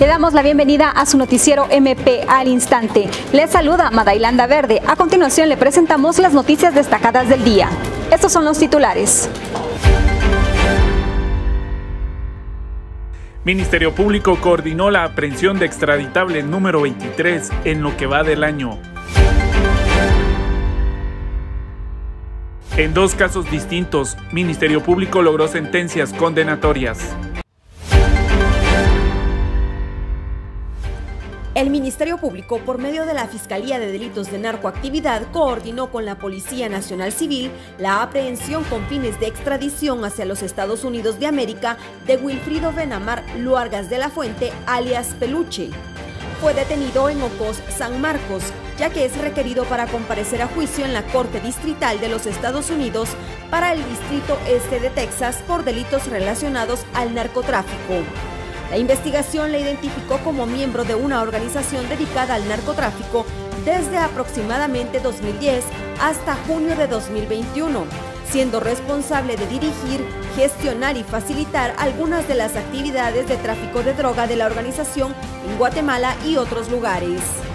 Le damos la bienvenida a su noticiero MP al instante. Le saluda Madailanda Verde. A continuación le presentamos las noticias destacadas del día. Estos son los titulares. Ministerio Público coordinó la aprehensión de extraditable número 23 en lo que va del año. En dos casos distintos, Ministerio Público logró sentencias condenatorias. El Ministerio Público, por medio de la Fiscalía de Delitos de Narcoactividad, coordinó con la Policía Nacional Civil la aprehensión con fines de extradición hacia los Estados Unidos de América de Wilfrido Benamar Luargas de la Fuente, alias Peluche. Fue detenido en Ocos, San Marcos, ya que es requerido para comparecer a juicio en la Corte Distrital de los Estados Unidos para el Distrito Este de Texas por delitos relacionados al narcotráfico. La investigación le identificó como miembro de una organización dedicada al narcotráfico desde aproximadamente 2010 hasta junio de 2021, siendo responsable de dirigir, gestionar y facilitar algunas de las actividades de tráfico de droga de la organización en Guatemala y otros lugares.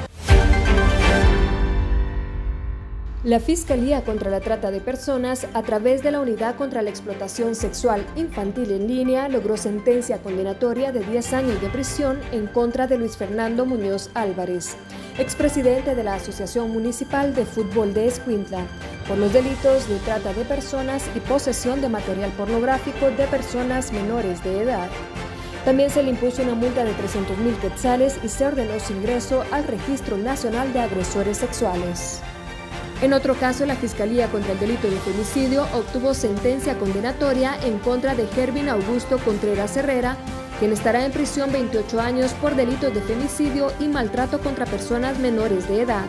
La Fiscalía contra la Trata de Personas, a través de la Unidad contra la Explotación Sexual Infantil en Línea, logró sentencia condenatoria de 10 años de prisión en contra de Luis Fernando Muñoz Álvarez, expresidente de la Asociación Municipal de Fútbol de Escuintla, por los delitos de trata de personas y posesión de material pornográfico de personas menores de edad. También se le impuso una multa de 300 mil quetzales y se ordenó su ingreso al Registro Nacional de Agresores Sexuales. En otro caso, la Fiscalía contra el Delito de Femicidio obtuvo sentencia condenatoria en contra de Gervin Augusto Contreras Herrera, quien estará en prisión 28 años por delitos de femicidio y maltrato contra personas menores de edad.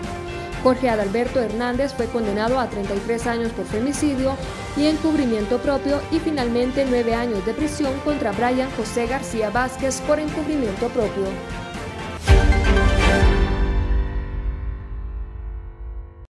Jorge Adalberto Hernández fue condenado a 33 años por femicidio y encubrimiento propio y finalmente 9 años de prisión contra Brian José García Vázquez por encubrimiento propio.